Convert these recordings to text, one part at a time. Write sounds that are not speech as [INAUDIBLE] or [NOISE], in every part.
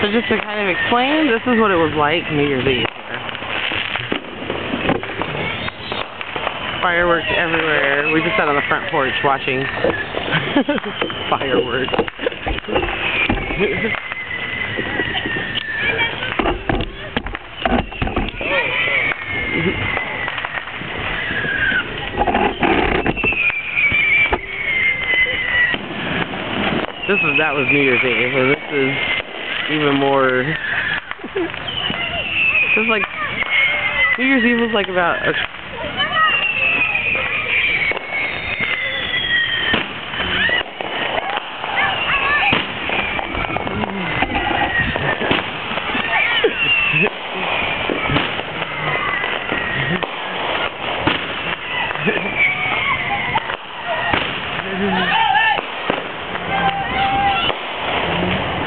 So just to kind of explain, this is what it was like New Year's Eve. Fireworks everywhere. We just sat on the front porch watching [LAUGHS] fireworks. [LAUGHS] this is that was New Year's Eve. So this is even more. is like New Year's Eve was like about a [LAUGHS]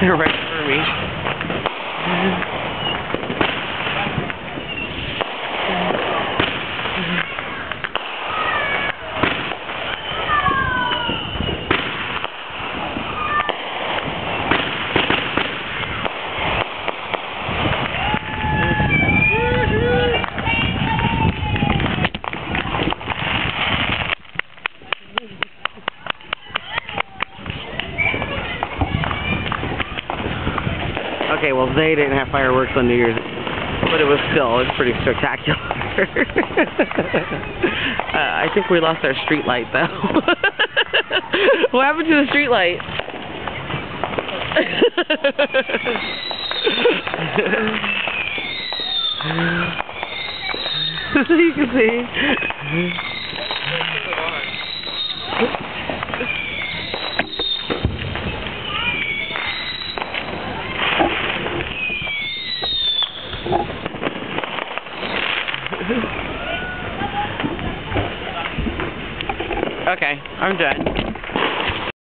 [LAUGHS] right for Okay, well they didn't have fireworks on New Year's, but it was still it's pretty spectacular. [LAUGHS] uh, I think we lost our street light though. [LAUGHS] what happened to the street light? [LAUGHS] you can see. Okay, I'm done.